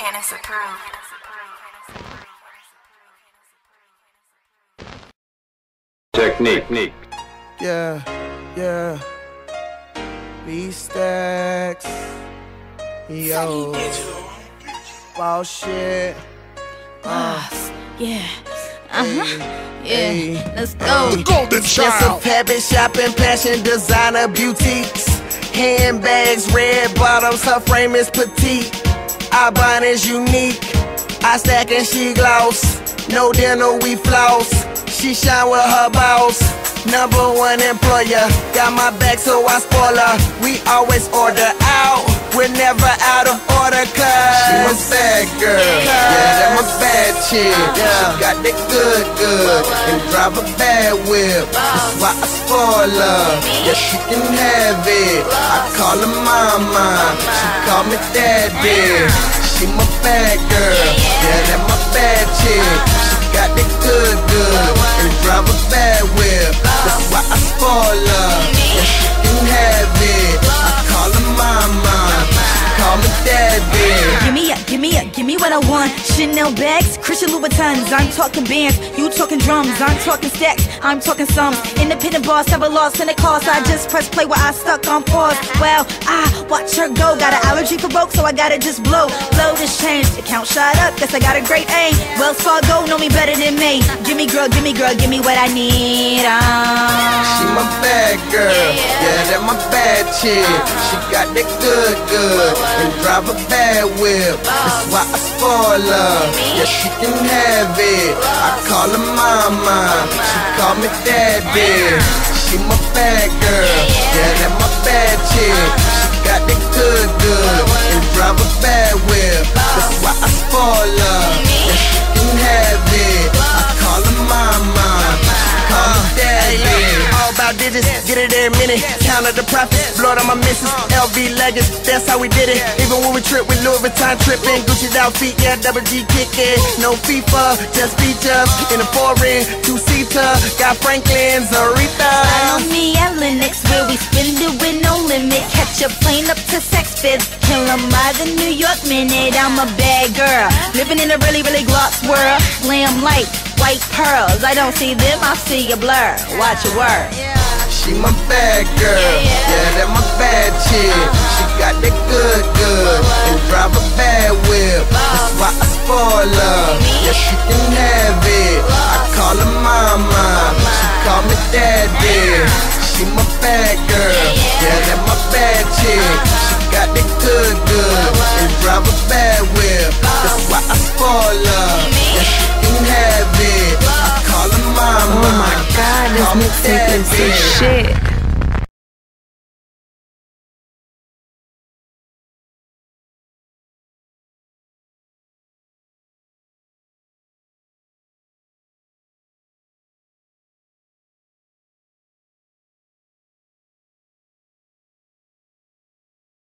Candace approved. Technique. Yeah, yeah. B stacks. Yo. Ball shit. Boss. Yeah. Uh huh. Hey. Yeah. Let's go. The Golden Expensive habit shopping, passion, designer boutiques. Handbags, red bottoms, her frame is petite. Our bond is unique. I stack and she gloss. No dinner, we floss. She shine with her boss. Number one employer. Got my back, so I spoil her. We always order out. We're never out of order, cause she my bad girl. Yeah, that my bad chick. She got that good, good. And drive a bad whip. That's why I spoil her. Yeah, she can have it. I call her mama. She call me daddy. She my bad girl. Yeah, that my bad chick. She got that good, good. And drive a bad whip. That's why I spoil her. Chanel bags, Christian Louboutins. I'm talking bands, you talking drums. I'm talking stacks, I'm talking sums. Independent boss, never lost in the cost. I just press play while I stuck on pause. Well, I watch her go. Got an allergy for broke, so I gotta just blow. Blow this change, account shot up. Guess I got a great aim. Wells Fargo know me better than me. Give me girl, give me girl, give me what I need. She my bad chick. She got that good, good, and drive a bad whip. That's why I spoil her. Yeah, she can have it. I call her mama, she call me daddy. She my bad girl, yeah, that my bad chick. It every minute. Count up the profits, blow it on my missus. LV legends, that's how we did it. Even when we trip with Louis Vuitton tripping, Gucci down feet, yeah, double G kicking. No FIFA, just features. In a foreign, two seater. Got Franklin's Aretha. Follow me at Lenox where we spend it with no limit. Catch a plane up to Saks Fifth. Kill 'em by the New York minute. I'm a bad girl. Living in a really, really gloss world. Glam light, white pearls. I don't see them, I see a blur. Watch your word. She my bad girl, yeah, that my bad chick. She got that good, good, and drive a bad whip. That's why I spoil her. Yeah, she can have it. I call her mama, she call me daddy. She my bad girl, yeah, that my bad chick. She got that good, good, and drive a bad whip. Shit.